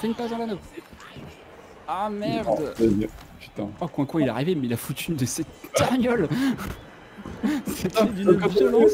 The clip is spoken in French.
Fais une passe dans l'anneau. Ah merde vas-y. Putain. Oh, coin coin, il est arrivé, mais il a foutu une de ses tagnoles C'était Ah, d'une violence